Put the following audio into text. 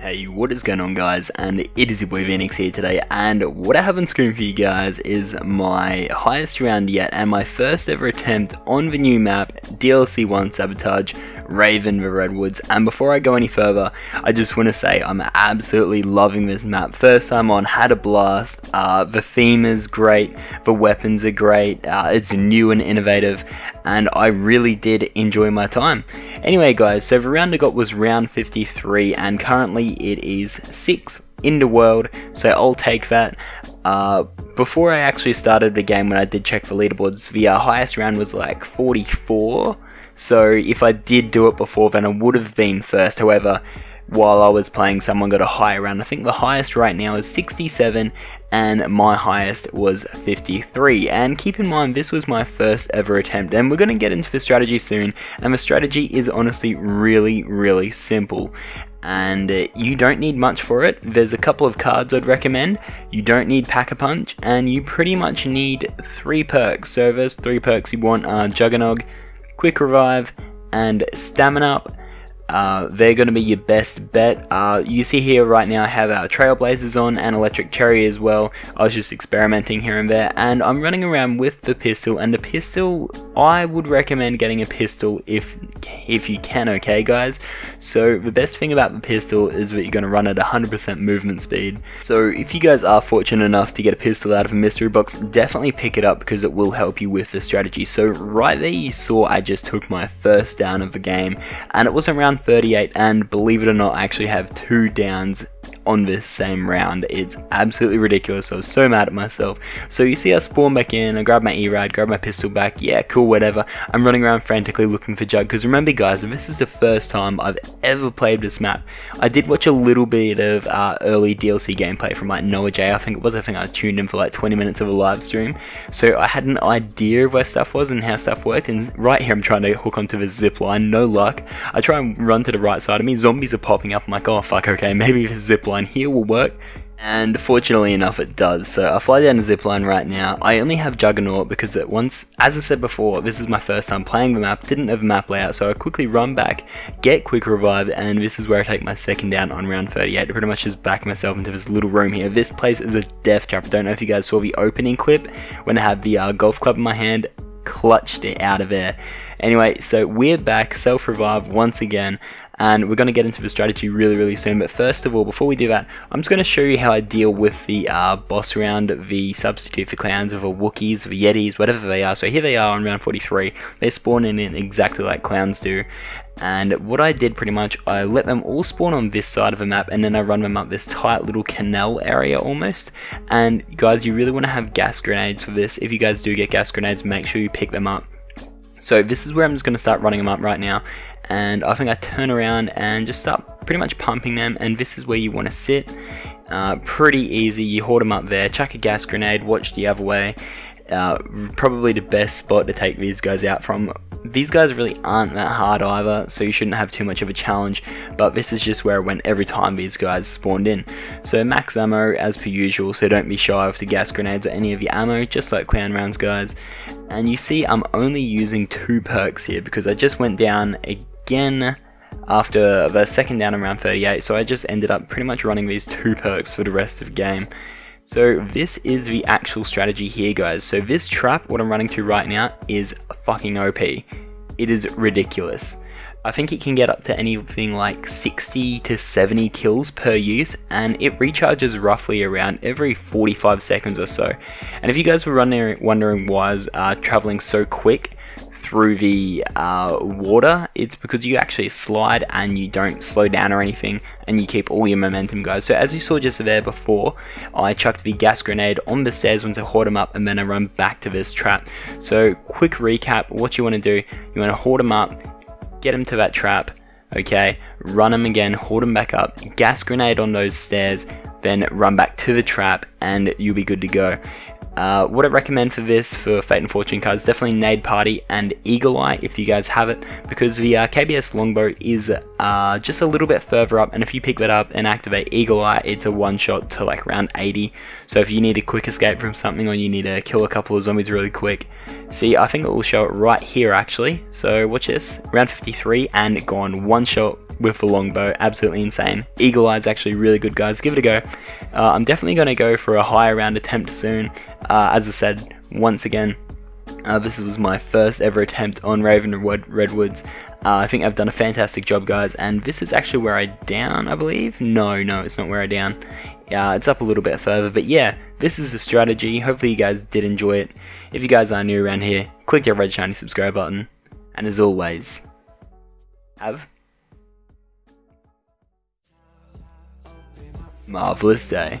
Hey, what is going on guys? And it is your boy Veinex here today, and what I have on screen for you guys is my highest round yet, and my first ever attempt on the new map, DLC 1 Sabotage, Rave in the Redwoods. And before I go any further, I just want to say I'm absolutely loving this map. First time on, had a blast. Uh, the theme is great, the weapons are great, uh, it's new and innovative, and I really did enjoy my time. Anyway, guys, so the round I got was round 53, and currently it is 6 in the world, so I'll take that. Uh, before I actually started the game, when I did check the leaderboards, the uh, highest round was like 44. So if I did do it before, then I would have been first. However, while I was playing, someone got a higher round. I think the highest right now is 67, and my highest was 53. And keep in mind, this was my first ever attempt, and we're going to get into the strategy soon. And the strategy is honestly really, really simple. And uh, you don't need much for it. There's a couple of cards I'd recommend. You don't need Pack a Punch, and you pretty much need three perks. So three perks you want: uh, Juggernog, Quick Revive, and Stamina Up. Uh, they're going to be your best bet. Uh, you see here right now I have our Trailblazers on and Electric Cherry as well. I was just experimenting here and there and I'm running around with the pistol and the pistol I would recommend getting a pistol if if you can okay guys. So the best thing about the pistol is that you're going to run at 100% movement speed. So if you guys are fortunate enough to get a pistol out of a mystery box definitely pick it up because it will help you with the strategy. So right there you saw I just took my first down of the game and it was around 38 and believe it or not I actually have two downs on this same round. It's absolutely ridiculous. I was so mad at myself. So you see I spawn back in, I grab my E-Rad, grab my pistol back, yeah, cool, whatever. I'm running around frantically looking for Jug, because remember guys, this is the first time I've ever played this map. I did watch a little bit of uh, early DLC gameplay from like Noah J, I think it was, I think I tuned in for like 20 minutes of a live stream. So I had an idea of where stuff was and how stuff worked, and right here I'm trying to hook onto the zip line, no luck. I try and run to the right side of me, zombies are popping up, I'm like, oh fuck, okay, maybe the zip line here will work. And fortunately enough it does, so I fly down the zipline right now. I only have Juggernog because it once, as I said before, this is my first time playing the map, didn't have a map layout, so I quickly run back, get Quick Revive, and this is where I take my second down on round 38 to pretty much just back myself into this little room here. This place is a death trap, I don't know if you guys saw the opening clip when I had the uh, golf club in my hand, clutched it out of there. Anyway, so we're back, self-revive once again, and we're going to get into the strategy really really soon. But first of all before we do that I'm just going to show you how I deal with the uh, boss round the substitute for clowns of the Wookiees, the Yetis, whatever they are. So here they are on round 43 they spawn in exactly like clowns do. And what I did pretty much I let them all spawn on this side of the map and then I run them up this tight little canal area almost. And guys you really want to have gas grenades for this. If you guys do get gas grenades make sure you pick them up. So this is where I'm just going to start running them up right now and I think I turn around and just start pretty much pumping them and this is where you want to sit. Uh, pretty easy you hold them up there chuck a gas grenade watch the other way. Uh, probably the best spot to take these guys out from. These guys really aren't that hard either so you shouldn't have too much of a challenge but this is just where I went every time these guys spawned in. So max ammo as per usual so don't be shy of the gas grenades or any of your ammo just like clown rounds guys. And you see I'm only using two perks here because I just went down again after the second down in round 38 so I just ended up pretty much running these two perks for the rest of the game. So this is the actual strategy here guys. So this trap, what I'm running to right now, is fucking OP. It is ridiculous. I think it can get up to anything like 60 to 70 kills per use and it recharges roughly around every 45 seconds or so. And if you guys were wondering why I was uh, traveling so quick, through the uh, water, it's because you actually slide and you don't slow down or anything and you keep all your momentum guys. So as you saw just there before, I chucked the gas grenade on the stairs once I hold them up and then I run back to this trap. So quick recap, what you want to do, you want to hoard them up, get them to that trap, okay, run them again, hold them back up, gas grenade on those stairs, then run back to the trap and you'll be good to go. Uh, what I recommend for this, for Fate and Fortune cards, definitely Nade Party and Eagle Eye if you guys have it, because the uh, KBS Longbow is uh, just a little bit further up, and if you pick that up and activate Eagle Eye, it's a one shot to like round 80. So if you need a quick escape from something or you need to kill a couple of zombies really quick, see, I think it will show it right here actually. So watch this, round 53 and gone one shot with the longbow, absolutely insane. Eagle Eye is actually really good, guys. Give it a go. Uh, I'm definitely going to go for a higher round attempt soon. Uh, as I said, once again, uh, this was my first ever attempt on Rave in Redwoods. Uh, I think I've done a fantastic job, guys, and this is actually where I down, I believe? No, no, it's not where I down. Uh, it's up a little bit further, but yeah, this is the strategy. Hopefully you guys did enjoy it. If you guys are new around here, click that red shiny subscribe button, and as always, have marvelous day.